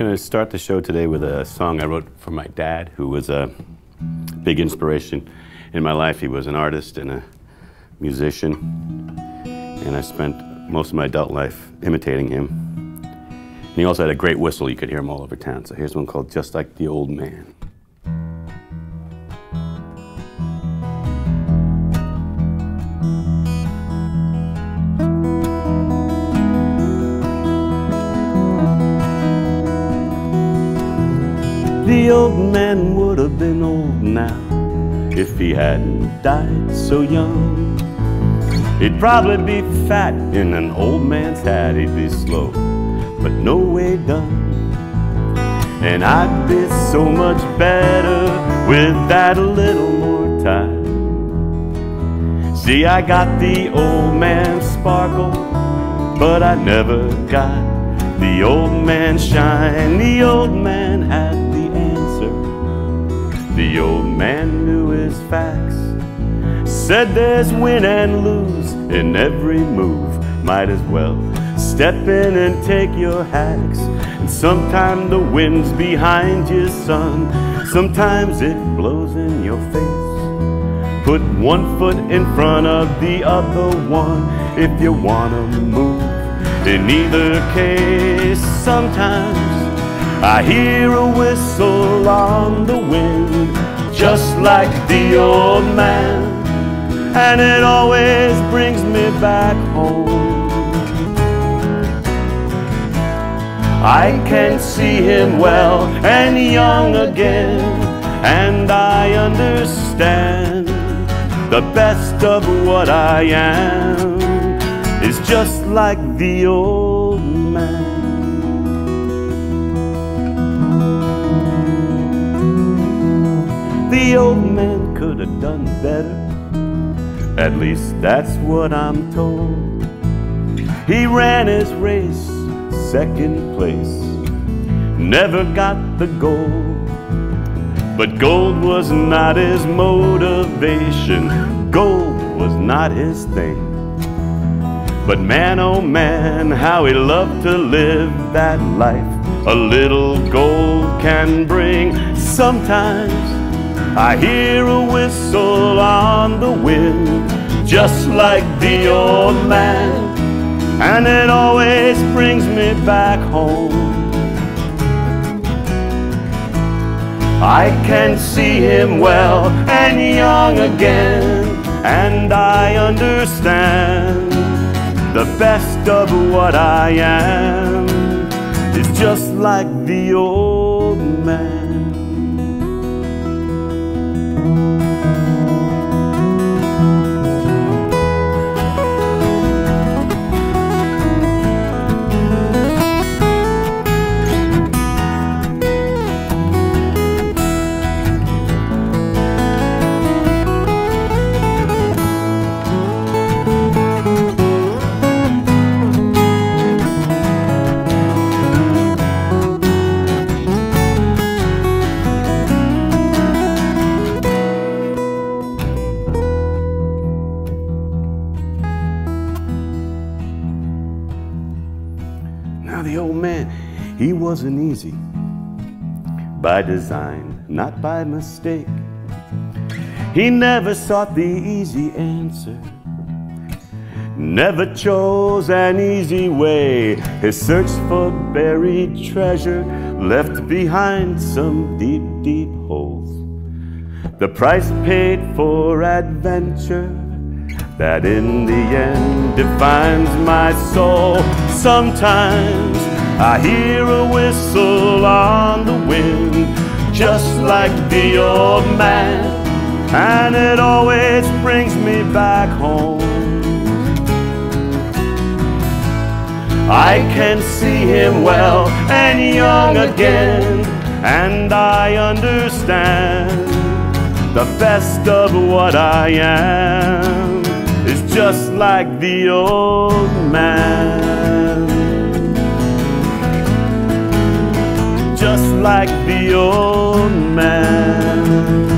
going to start the show today with a song I wrote for my dad, who was a big inspiration in my life. He was an artist and a musician, and I spent most of my adult life imitating him. And he also had a great whistle, you could hear him all over town. So here's one called Just Like the Old Man. The old man would have been old now if he hadn't died so young. He'd probably be fat in an old man's hat. He'd be slow, but no way done. And I'd be so much better with that little more time. See, I got the old man sparkle, but I never got the old man shine. The old man had the old man knew his facts. Said there's win and lose in every move. Might as well step in and take your hacks. And sometimes the wind's behind you, son. Sometimes it blows in your face. Put one foot in front of the other one if you wanna move. In either case, sometimes I hear a whistle on the just like the old man, and it always brings me back home. I can see him well and young again, and I understand the best of what I am is just like the old man. Old man could have done better. At least that's what I'm told. He ran his race, second place, never got the gold. But gold was not his motivation, gold was not his thing. But man, oh man, how he loved to live that life a little gold can bring. Sometimes I hear a whistle on the wind, just like the old man, and it always brings me back home. I can see him well and young again, and I understand the best of what I am is just like the old man. He wasn't easy by design, not by mistake. He never sought the easy answer, never chose an easy way. His search for buried treasure left behind some deep, deep holes. The price paid for adventure that in the end defines my soul. Sometimes I hear a whistle on the wind, just like the old man, and it always brings me back home. I can see him well and young again, and I understand the best of what I am is just like the old man. Like the old man.